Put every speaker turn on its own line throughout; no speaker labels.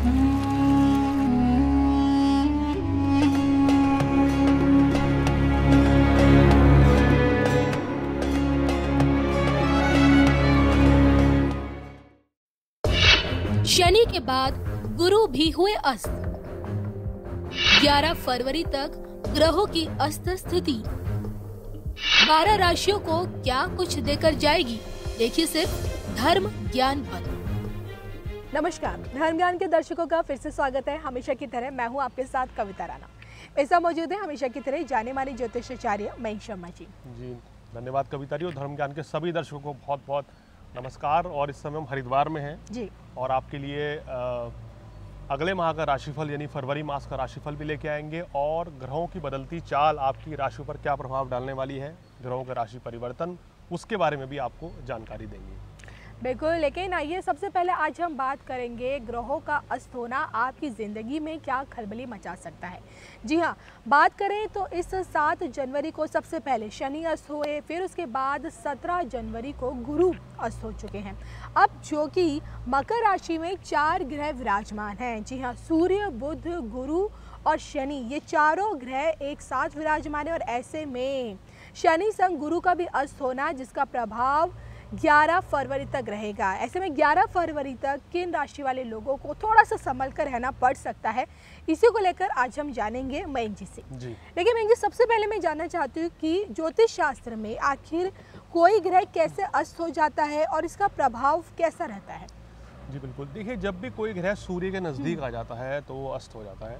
शनि के बाद गुरु भी हुए अस्त। 11 फरवरी तक ग्रहों की अस्त स्थिति। 12 राशियों को क्या कुछ देकर जाएगी? देखिए सिर्फ़ धर्म, ज्ञान पर
नमस्कार धर्म ज्ञान के दर्शकों का फिर से स्वागत है हमेशा की तरह। मैं हूँ आपके साथ कविता राणा। ऐसा मौजूद है हमेशा की तरह जाने माने ज्योतिषाचार्य महेश शर्मा जी।
जी धन्यवाद कविता जी और धर्म ज्ञान के सभी दर्शकों को बहुत बहुत नमस्कार। और इस समय हम हरिद्वार में हैं।
जी।
और आपके लिए अगले माह का राशिफल यानी फरवरी मास का राशिफल भी लेके आएँगे। और ग्रहों की बदलती चाल आपकी राशि पर क्या प्रभाव डालने वाली है? ग्रहों का राशि परिवर्तन उसके बारे में भी आपको जानकारी देंगे।
बिल्कुल, लेकिन आइए सबसे पहले आज हम बात करेंगे ग्रहों का अस्त होना, आपकी ज़िंदगी में क्या खलबली मचा सकता है। जी हाँ बात करें तो इस सात जनवरी को सबसे पहले शनि अस्त हुए, फिर उसके बाद सत्रह जनवरी को गुरु अस्त हो चुके हैं। अब जो कि मकर राशि में चार ग्रह विराजमान हैं। जी हाँ सूर्य, बुध, गुरु और शनि, ये चारों ग्रह एक साथ विराजमान है और ऐसे में शनि संग गुरु का भी अस्त होना, जिसका प्रभाव 11 फरवरी तक रहेगा। ऐसे में 11 फरवरी तक किन राशि वाले लोगों को थोड़ा सा संभल कर रहना पड़ सकता है इसी को लेकर आज हम जानेंगे मयंक जी से।
जी।
लेकिन मयंक जी सबसे पहले मैं जानना चाहती हूँ कि ज्योतिष शास्त्र में आखिर कोई ग्रह कैसे अस्त हो जाता है और इसका प्रभाव कैसा रहता है?
जी बिल्कुल। देखिए जब भी कोई ग्रह सूर्य के नज़दीक आ जाता है तो वो अस्त हो जाता है।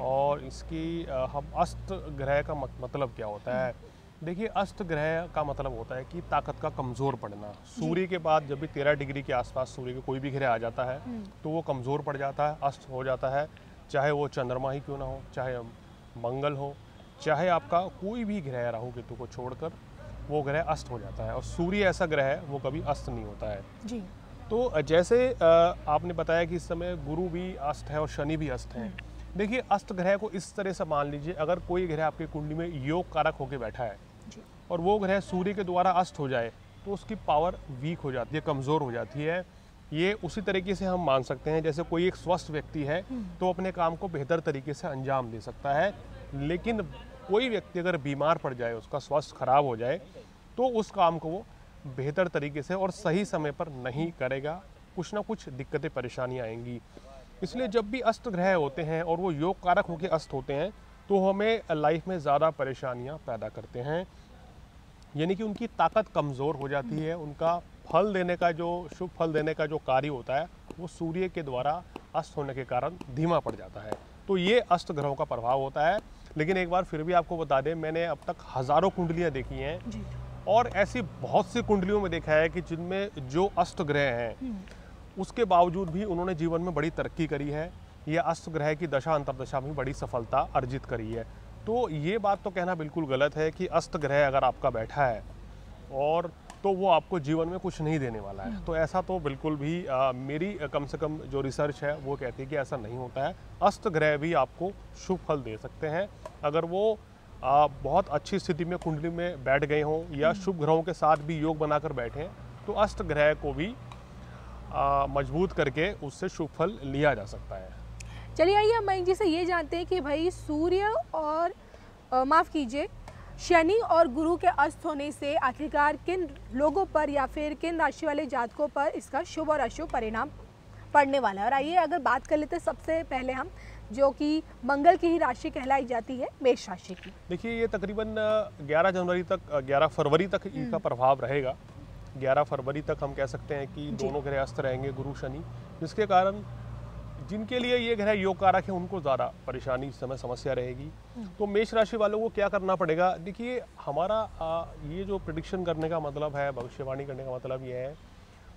और इसकी हम अस्त ग्रह का मतलब क्या होता है? देखिए अस्त ग्रह का मतलब होता है कि ताकत का कमज़ोर पड़ना। सूर्य के बाद जब भी तेरह डिग्री के आसपास सूर्य के कोई भी ग्रह आ जाता है तो वो कमज़ोर पड़ जाता है अस्त हो जाता है चाहे वो चंद्रमा ही क्यों ना हो चाहे मंगल हो चाहे आपका कोई भी ग्रह राहु केतु को छोड़कर वो ग्रह अस्त हो जाता है। और सूर्य ऐसा ग्रह है वो कभी अस्त नहीं होता है।
जी।
तो जैसे आपने बताया कि इस समय गुरु भी अस्त है और शनि भी अस्त है। देखिए अस्त ग्रह को इस तरह से मान लीजिए अगर कोई ग्रह आपकी कुंडली में योग कारक होकर बैठा है और वो ग्रह सूर्य के द्वारा अस्त हो जाए तो उसकी पावर वीक हो जाती है कमज़ोर हो जाती है। ये उसी तरीके से हम मान सकते हैं जैसे कोई एक स्वस्थ व्यक्ति है तो अपने काम को बेहतर तरीके से अंजाम दे सकता है। लेकिन कोई व्यक्ति अगर बीमार पड़ जाए उसका स्वास्थ्य खराब हो जाए तो उस काम को वो बेहतर तरीके से और सही समय पर नहीं करेगा। कुछ ना कुछ दिक्कतें परेशानियाँ आएँगी। इसलिए जब भी अस्त ग्रह होते हैं और वो योग कारक होकर अस्त होते हैं तो हमें लाइफ में ज़्यादा परेशानियाँ पैदा करते हैं। यानी कि उनकी ताकत कमज़ोर हो जाती है उनका फल देने का जो शुभ फल देने का जो कार्य होता है वो सूर्य के द्वारा अस्त होने के कारण धीमा पड़ जाता है। तो ये अस्त ग्रहों का प्रभाव होता है। लेकिन एक बार फिर भी आपको बता दें मैंने अब तक हज़ारों कुंडलियाँ देखी हैं और ऐसी बहुत सी कुंडलियों में देखा है कि जिनमें जो अस्त ग्रह हैं उसके बावजूद भी उन्होंने जीवन में बड़ी तरक्की करी है। या अस्त ग्रह की दशा अंतरदशा में बड़ी सफलता अर्जित करी है। तो ये बात तो कहना बिल्कुल गलत है कि अस्त ग्रह अगर आपका बैठा है और तो वो आपको जीवन में कुछ नहीं देने वाला है। तो ऐसा तो बिल्कुल भी आ, मेरी कम से कम जो रिसर्च है वो कहती है कि ऐसा नहीं होता है। अस्त ग्रह भी आपको शुभ फल दे सकते हैं। अगर वो आ, बहुत अच्छी स्थिति में कुंडली में बैठ गए हों या शुभ ग्रहों के साथ भी योग बनाकर बैठे तो अस्त ग्रह को भी आ, मज़बूत करके उससे शुभ फल लिया जा सकता है।
चलिए आइए हम मयंक जी से ये जानते हैं कि भाई सूर्य और माफ़ कीजिए शनि और गुरु के अस्त होने से आखिरकार किन लोगों पर या फिर किन राशि वाले जातकों पर इसका शुभ और अशुभ परिणाम पड़ने वाला है? और आइए अगर बात कर लेते हैं सबसे पहले हम जो कि मंगल की ही राशि कहलाई जाती है मेष राशि की।
देखिए ये तकरीबन अ, 11 जनवरी तक अ, 11 फरवरी तक इसका प्रभाव रहेगा। 11 फरवरी तक हम कह सकते हैं कि दोनों ग्रह अस्त रहेंगे गुरु शनि जिसके कारण जिनके लिए ये ग्रह योग कारक है उनको ज़्यादा परेशानी इस समय समस्या रहेगी। तो मेष राशि वालों को क्या करना पड़ेगा? देखिए हमारा अ, ये जो प्रिडिक्शन करने का मतलब है भविष्यवाणी करने का मतलब ये है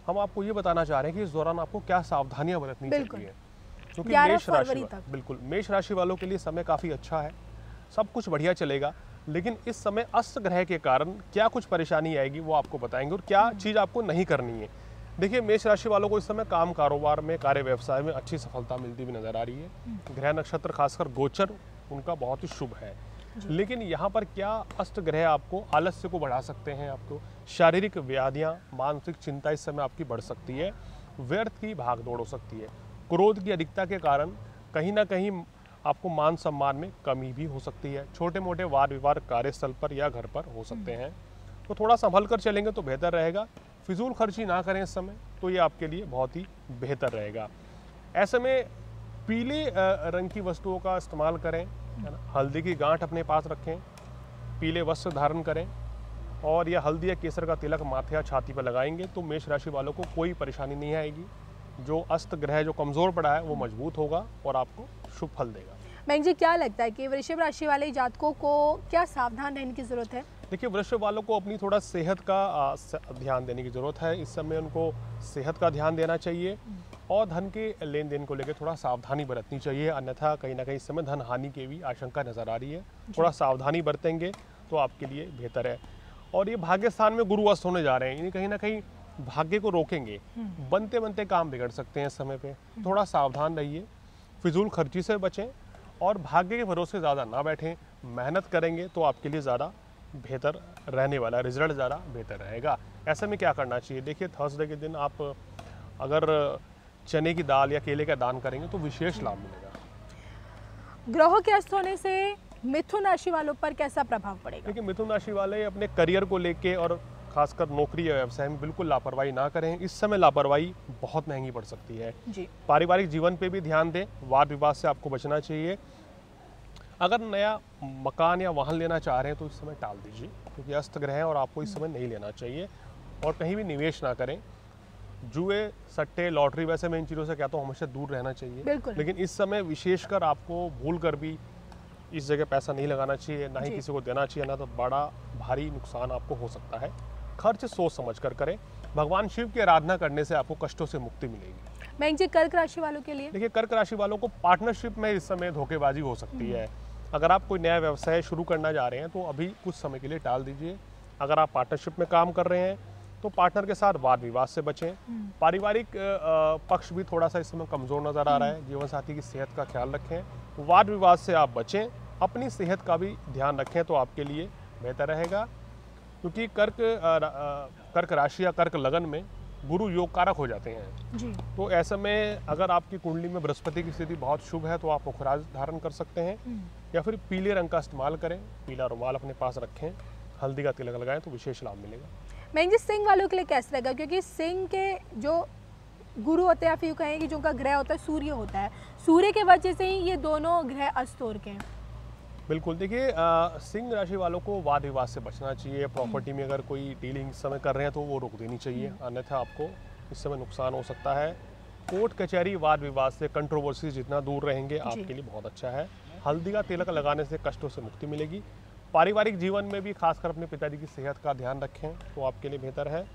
हम आपको ये बताना चाह रहे हैं कि इस दौरान आपको क्या सावधानियाँ बरतनी। चाहिए। क्योंकि मेष राशि। बिल्कुल मेष राशि वालों के लिए समय काफ़ी अच्छा है सब कुछ बढ़िया चलेगा लेकिन इस समय अस्त ग्रह के कारण क्या कुछ परेशानी आएगी वो आपको बताएँगे और क्या चीज़ आपको नहीं करनी है। देखिए मेष राशि वालों को इस समय काम कारोबार में कार्य व्यवसाय में अच्छी सफलता मिलती हुई नज़र आ रही है। ग्रह नक्षत्र खासकर गोचर उनका बहुत ही शुभ है। लेकिन यहाँ पर क्या अष्ट ग्रह आपको आलस्य को बढ़ा सकते हैं? आपको शारीरिक व्याधियाँ मानसिक चिंता इस समय आपकी बढ़ सकती है। व्यर्थ की भाग दौड़ हो सकती है। क्रोध की अधिकता के कारण कहीं ना कहीं आपको मान सम्मान में कमी भी हो सकती है। छोटे मोटे वाद विवाद कार्यस्थल पर या घर पर हो सकते हैं। तो थोड़ा संभल कर चलेंगे तो बेहतर रहेगा। फिजूल खर्ची ना करें इस समय तो ये आपके लिए बहुत ही बेहतर रहेगा। ऐसे में पीले रंग की वस्तुओं का इस्तेमाल करें, है ना? हल्दी की गांठ अपने पास रखें, पीले वस्त्र धारण करें, और यह हल्दी या केसर का तिलक माथे या छाती पर लगाएँगे तो मेष राशि वालों को कोई परेशानी नहीं आएगी। जो अस्त ग्रह जो कमज़ोर पड़ा है, वो मज़बूत होगा और आपको शुभ फल देगा।
बैंक जी क्या लगता है कि वृषभ राशि वाले जातकों को क्या सावधान रहने की ज़रूरत है?
देखिए वृषभ वालों को अपनी थोड़ा सेहत का ध्यान देने की ज़रूरत है। इस समय उनको सेहत का ध्यान देना चाहिए और धन के लेन देन को लेकर थोड़ा सावधानी बरतनी चाहिए। अन्यथा कहीं ना कहीं इस समय धन हानि की भी आशंका नज़र आ रही है। थोड़ा सावधानी बरतेंगे तो आपके लिए बेहतर है। और ये भाग्य स्थान में गुरु अस्त होने जा रहे हैं। यानी कहीं ना कहीं भाग्य को रोकेंगे। बनते बनते काम बिगड़ सकते हैं इस समय पे। थोड़ा सावधान रहिए। फिजूल खर्ची से बचें। और भाग्य के भरोसे ज़्यादा ना बैठें मेहनत करेंगे तो आपके लिए ज़्यादा बेहतर रहने वाला रिज़ल्ट ज़्यादा बेहतर रहेगा। ऐसे में क्या करना चाहिए? देखिए थर्सडे के दिन आप अगर चने की दाल या केले का दान करेंगे तो विशेष लाभ मिलेगा।
ग्रहों के अस्त होने से मिथुन राशि वालों पर कैसा प्रभाव पड़ेगा?
देखिए मिथुन राशि वाले अपने करियर को लेके और खासकर नौकरी या व्यवसाय में बिल्कुल लापरवाही ना करें। इस समय लापरवाही बहुत महँगी पड़ सकती है।
जी।
पारिवारिक जीवन पे भी ध्यान दें वाद विवाद से आपको बचना चाहिए। अगर नया मकान या वाहन लेना चाह रहे हैं तो इस समय टाल दीजिए क्योंकि अस्त ग्रह है और आपको इस समय नहीं लेना चाहिए। और कहीं भी निवेश ना करें। जुए सट्टे लॉटरी वैसे मैं इन चीज़ों से कहता हूँ हमेशा दूर रहना चाहिए। लेकिन इस समय विशेषकर आपको भूल कर भी इस जगह पैसा नहीं लगाना चाहिए ना ही किसी को देना चाहिए ना तो बड़ा भारी नुकसान आपको हो सकता है। खर्च सोच समझ कर। करें भगवान शिव की आराधना करने से आपको कष्टों से मुक्ति मिलेगी।
बैंक जी कर्क राशि वालों के लिए
देखिए कर्क राशि वालों को पार्टनरशिप में इस समय धोखेबाजी हो सकती है। अगर आप कोई नया व्यवसाय शुरू करना जा रहे हैं तो अभी कुछ समय के लिए टाल दीजिए। अगर आप पार्टनरशिप में काम कर रहे हैं तो पार्टनर के साथ वाद विवाद से बचें। पारिवारिक अ, अ, पक्ष भी थोड़ा सा इस समय कमज़ोर नज़र आ रहा है। जीवन साथी की सेहत का ख्याल रखें। वाद विवाद से आप बचें। अपनी सेहत का भी ध्यान रखें तो आपके लिए बेहतर रहेगा। क्योंकि कर्क कर्क राशि या कर्क लगन में गुरु योग कारक हो जाते हैं।
जी।
तो ऐसे में अगर आपकी कुंडली में बृहस्पति की स्थिति बहुत शुभ है तो आप मुखराज धारण कर सकते हैं या फिर पीले रंग का इस्तेमाल करें पीला रुमाल अपने पास रखें हल्दी का तिलक लगाएँ तो विशेष लाभ मिलेगा।
बैंक जी सिंह वालों के लिए कैसे रहेगा क्योंकि सिंह के जो गुरु होते हैं या फिर कहें कि जो उनका ग्रह होता है सूर्य होता है। सूर्य के वजह से ही ये दोनों ग्रह अस्तोर के हैं।
बिल्कुल देखिए सिंह राशि वालों को वाद विवाद से बचना चाहिए। प्रॉपर्टी में अगर कोई डीलिंग समय कर रहे हैं तो वो रोक देनी चाहिए। अन्यथा आपको इस समय नुकसान हो सकता है। कोर्ट कचहरी वाद विवाद से कंट्रोवर्सी जितना दूर रहेंगे आपके लिए बहुत अच्छा है। हल्दी का तिलक लगाने से कष्टों से मुक्ति मिलेगी। पारिवारिक जीवन में भी खासकर अपने पिताजी की सेहत का ध्यान रखें तो आपके लिए बेहतर है।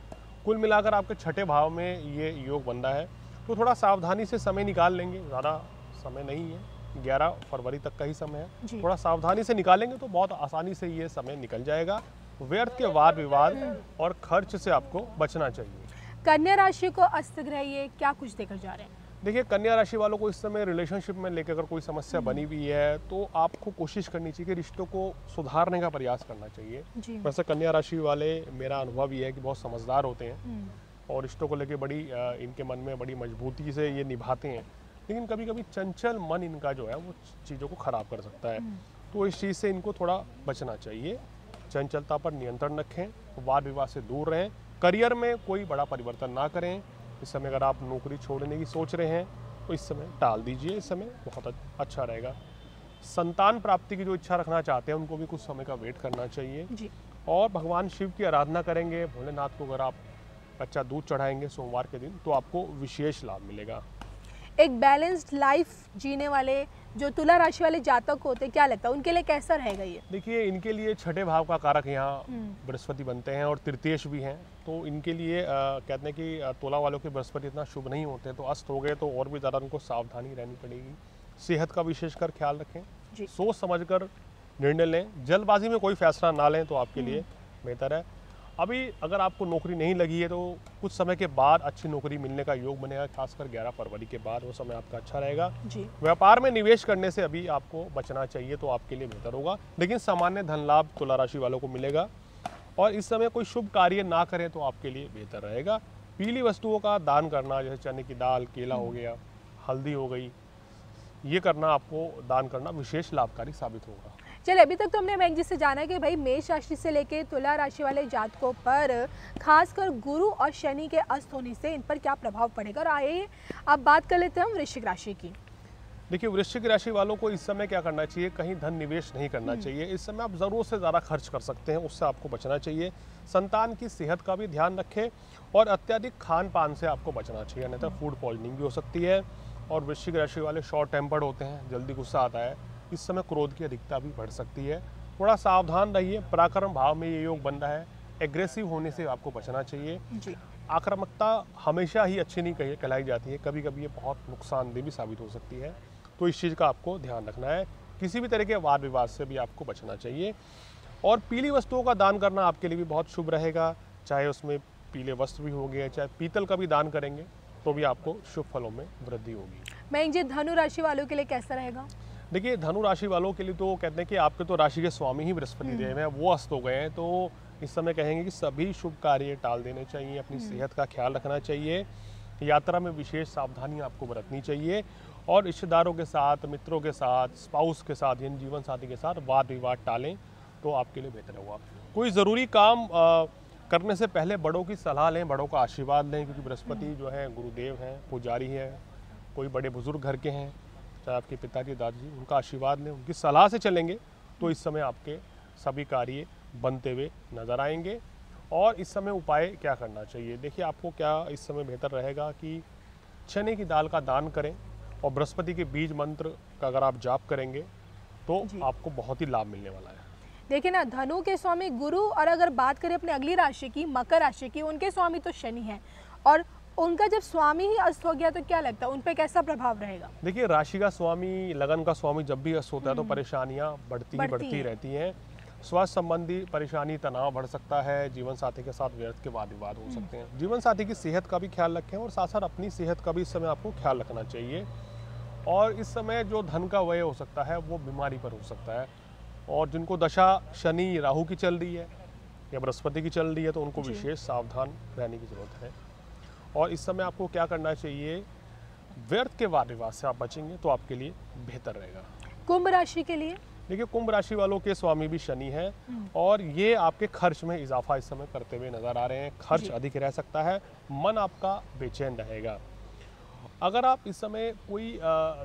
कुल मिलाकर आपके छठे भाव में ये योग बन रहा है। तो थोड़ा सावधानी से समय निकाल लेंगे। ज़्यादा समय नहीं है। ग्यारह फरवरी तक का ही समय है। थोड़ा सावधानी से निकालेंगे तो बहुत आसानी से ये समय निकल जाएगा। व्यर्थ के वाद विवाद और खर्च से आपको बचना चाहिए।
कन्या राशि को अस्त ग्रह ये क्या कुछ देकर जा रहे हैं?
देखिए कन्या राशि वालों को इस समय रिलेशनशिप में लेकर अगर कोई समस्या बनी हुई है तो आपको कोशिश करनी चाहिए कि रिश्तों को सुधारने का प्रयास करना चाहिए। वैसे कन्या राशि वाले मेरा अनुभव ये है कि बहुत समझदार होते हैं
हम्म,
और रिश्तों को लेकर बड़ी इनके मन में बड़ी मजबूती से ये निभाते हैं। लेकिन कभी कभी चंचल मन इनका जो है वो चीज़ों को ख़राब कर सकता है। तो इस चीज़ से इनको थोड़ा बचना चाहिए। चंचलता पर नियंत्रण रखें वाद विवाद से दूर रहें करियर में कोई बड़ा परिवर्तन ना करें। इस समय अगर आप नौकरी छोड़ने की सोच रहे हैं तो इस समय टाल दीजिए इस समय बहुत अच्छा रहेगा। संतान प्राप्ति की जो इच्छा रखना चाहते हैं उनको भी कुछ समय का वेट करना चाहिए।
जी।
और भगवान शिव की आराधना करेंगे भोलेनाथ को अगर आप कच्चा दूध चढ़ाएँगे सोमवार के दिन तो आपको विशेष लाभ मिलेगा।
एक बैलेंस्ड लाइफ जीने वाले जो तुला राशि वाले जातक होते क्या लगता है? उनके लिए कैसा रहेगा ये?
देखिए इनके लिए छठे भाव का कारक यहाँ
हम्म।
बृहस्पति बनते हैं और तृतीयश भी हैं। तो इनके लिए अ, कहते हैं कि तुला वालों के बृहस्पति इतना शुभ नहीं होते तो अस्त हो गए तो और भी ज़्यादा उनको सावधानी रहनी पड़ेगी। सेहत का विशेषकर ख्याल रखें। सोच समझकर निर्णय लें। जल्दबाजी में कोई फैसला ना लें तो आपके लिए बेहतर है। अभी अगर आपको नौकरी नहीं लगी है तो कुछ समय के बाद अच्छी नौकरी मिलने का योग बनेगा खासकर 11 फरवरी के बाद वो समय आपका अच्छा रहेगा।
जी।
व्यापार में निवेश करने से अभी आपको बचना चाहिए तो आपके लिए बेहतर होगा। लेकिन सामान्य धन लाभ तुला राशि वालों को मिलेगा। और इस समय कोई शुभ कार्य ना करें तो आपके लिए बेहतर रहेगा। पीली वस्तुओं का दान करना जैसे चने की दाल केला हो गया हल्दी हो गई ये करना आपको दान करना विशेष लाभकारी साबित होगा।
चलिए अभी तक तो हमने बैंक जी से जाना है कि भाई मेष राशि से लेके तुला राशि वाले जातकों पर खासकर गुरु और शनि के अस्त होने से इन पर क्या प्रभाव पड़ेगा? और आइए अब बात कर लेते हैं हम वृश्चिक राशि की।
देखिए वृश्चिक राशि वालों को इस समय क्या करना चाहिए? कहीं धन निवेश नहीं करना चाहिए। इस समय आप ज़रूरत से ज़्यादा खर्च कर सकते हैं उससे आपको बचना चाहिए। संतान की सेहत का भी ध्यान रखें और अत्यधिक खान पान से आपको बचना चाहिए नहीं तो फ़ूड पॉइजनिंग भी हो सकती है और वृश्चिक राशि वाले शॉर्ट टेम्पर्ड होते हैं जल्दी गुस्सा आता है। इस समय क्रोध की अधिकता भी बढ़ सकती है। थोड़ा सावधान रहिए पराक्रम भाव में ये योग बन रहा है। एग्रेसिव होने से आपको बचना चाहिए। आक्रामकता हमेशा ही अच्छी नहीं कही कहलाई जाती है। कभी कभी ये बहुत नुकसानदेह भी साबित हो सकती है। तो इस चीज़ का आपको ध्यान रखना है। किसी भी तरह के वाद विवाद से भी आपको बचना चाहिए। और पीली वस्तुओं का दान करना आपके लिए भी बहुत शुभ रहेगा। चाहे उसमें पीले वस्त्र भी हो गए चाहे पीतल का भी दान करेंगे तो भी आपको शुभ फलों में वृद्धि होगी।
मैं जी धनु राशि वालों के लिए कैसा रहेगा?
देखिए धनु राशि वालों के लिए तो कहते हैं कि आपके तो राशि के स्वामी ही बृहस्पति देव हैं वो अस्त हो गए हैं तो इस समय कहेंगे कि सभी शुभ कार्य टाल देने चाहिए अपनी सेहत का ख्याल रखना चाहिए यात्रा में विशेष सावधानी आपको बरतनी चाहिए और रिश्तेदारों के साथ मित्रों के साथ स्पाउस के साथ यानी जीवन साथी के साथ वाद विवाद टालें तो आपके लिए बेहतर होगा। कोई ज़रूरी काम अ, करने से पहले बड़ों की सलाह लें बड़ों का आशीर्वाद लें क्योंकि बृहस्पति जो है गुरुदेव हैं पुजारी हैं कोई बड़े बुज़ुर्ग घर के हैं चाहे आपके पिताजी दादाजी उनका आशीर्वाद लें उनकी सलाह से चलेंगे तो इस समय आपके सभी कार्य बनते हुए नज़र आएँगे। और इस समय उपाय क्या करना चाहिए? देखिए आपको क्या इस समय बेहतर रहेगा कि चने की दाल का दान करें और बृहस्पति के बीज मंत्र का अगर आप जाप करेंगे तो आपको बहुत ही लाभ मिलने वाला है।
देखिए ना धनु के स्वामी गुरु और अगर बात करें अपने अगली राशि की मकर राशि की उनके स्वामी तो शनि है। और उनका जब स्वामी ही अस्त हो गया तो क्या लगता है? उन पर कैसा प्रभाव रहेगा?
देखिए राशि का स्वामी लगन का स्वामी जब भी अस्त होता है तो परेशानियाँ बढ़ती ही
बढ़ती
रहती हैं। स्वास्थ्य संबंधी परेशानी तनाव बढ़ सकता है जीवन साथी के साथ व्यर्थ के वाद विवाद हो सकते हैं। जीवन साथी की सेहत का भी ख्याल रखें और साथ साथ अपनी सेहत का भी इस समय आपको ख्याल रखना चाहिए। और इस समय जो धन का व्यय हो सकता है वो बीमारी पर हो सकता है। और जिनको दशा शनि राहु की चल रही है या बृहस्पति की चल रही है तो उनको विशेष सावधान रहने की ज़रूरत है। और इस समय आपको क्या करना चाहिए? व्यर्थ के वाद विवाद से आप बचेंगे तो आपके लिए बेहतर रहेगा।
कुंभ राशि के लिए?
देखिए कुंभ राशि वालों के स्वामी भी शनि हैं और ये आपके खर्च में इजाफा इस समय करते हुए नज़र आ रहे हैं। खर्च अधिक रह सकता है मन आपका बेचैन रहेगा। अगर आप इस समय कोई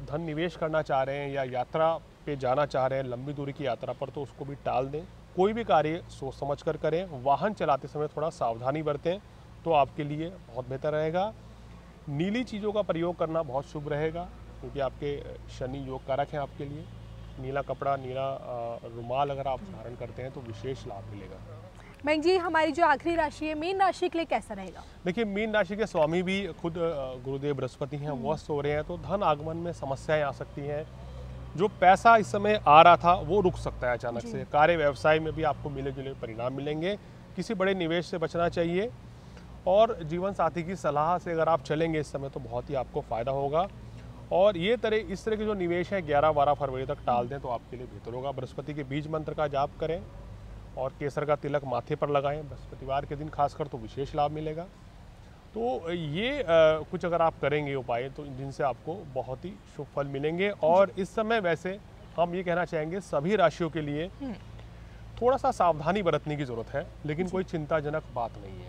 धन निवेश करना चाह रहे हैं या यात्रा पे जाना चाह रहे हैं लंबी दूरी की यात्रा पर तो उसको भी टाल दें। कोई भी कार्य सोच समझ कर करें। वाहन चलाते समय थोड़ा सावधानी बरतें। तो आपके लिए बहुत बेहतर रहेगा। नीली चीज़ों का प्रयोग करना बहुत शुभ रहेगा क्योंकि आपके शनि योग कारक हैं आपके लिए। नीला कपड़ा नीला रुमाल अगर आप धारण करते हैं तो विशेष लाभ मिलेगा।
बैंक जी हमारी जो आखिरी राशि है मीन राशि के लिए कैसा रहेगा?
देखिए मीन राशि के स्वामी भी खुद गुरुदेव बृहस्पति हैं वो अस्त हो रहे हैं तो धन आगमन में समस्याएँ आ सकती हैं। जो पैसा इस समय आ रहा था वो रुक सकता है अचानक से। कार्य व्यवसाय में भी आपको मिले जुले परिणाम मिलेंगे। किसी बड़े निवेश से बचना चाहिए। और जीवन साथी की सलाह से अगर आप चलेंगे इस समय तो बहुत ही आपको फ़ायदा होगा। और ये तरह इस तरह के जो निवेश हैं ग्यारह बारह फरवरी तक टाल दें तो आपके लिए बेहतर होगा। बृहस्पति के बीज मंत्र का जाप करें और केसर का तिलक माथे पर लगाएँ। बृहस्पतिवार के दिन खासकर तो विशेष लाभ मिलेगा। तो ये अ, कुछ अगर आप करेंगे उपाय तो जिनसे आपको बहुत ही शुभ फल मिलेंगे। और इस समय वैसे हम ये कहना चाहेंगे सभी राशियों के लिए
हम्म।
थोड़ा सा सावधानी बरतने की ज़रूरत है लेकिन कोई चिंताजनक बात नहीं है।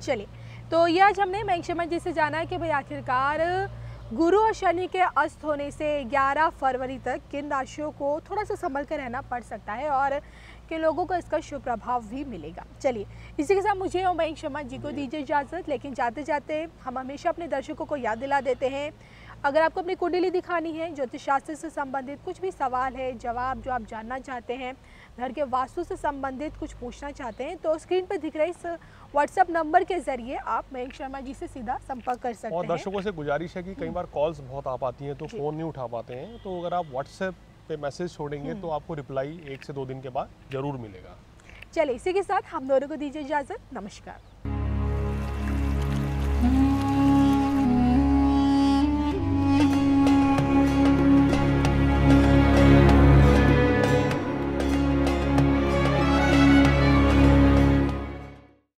चलिए तो ये आज हमने शर्मा जी से जाना है कि भाई आखिरकार गुरु और शनि के अस्त होने से 11 फरवरी तक किन राशियों को थोड़ा सा संभल कर रहना पड़ सकता है और कि लोगों को इसका शुभ प्रभाव भी मिलेगा। चलिए इसी के साथ मुझे और मयंक शर्मा जी को दीजिए इजाज़त लेकिन जाते जाते हम हमेशा अपने दर्शकों को याद दिला देते हैं। अगर आपको अपनी कुंडली दिखानी है ज्योतिष शास्त्र से संबंधित कुछ भी सवाल है जवाब जो आप जानना चाहते हैं घर के वास्तु से संबंधित कुछ पूछना चाहते हैं तो स्क्रीन पर दिख रहे इस व्हाट्सएप नंबर के ज़रिए आप मयंक शर्मा जी से सीधा संपर्क कर सकते हैं।
और दर्शकों से गुजारिश है कि कई बार कॉल्स बहुत आ पाती हैं तो फ़ोन नहीं उठा पाते हैं तो अगर आप व्हाट्सएप पे मैसेज छोड़ेंगे तो आपको रिप्लाई एक से दो दिन के बाद ज़रूर मिलेगा।
चलिए इसी के साथ हम दोनों को दीजिए इजाज़त नमस्कार।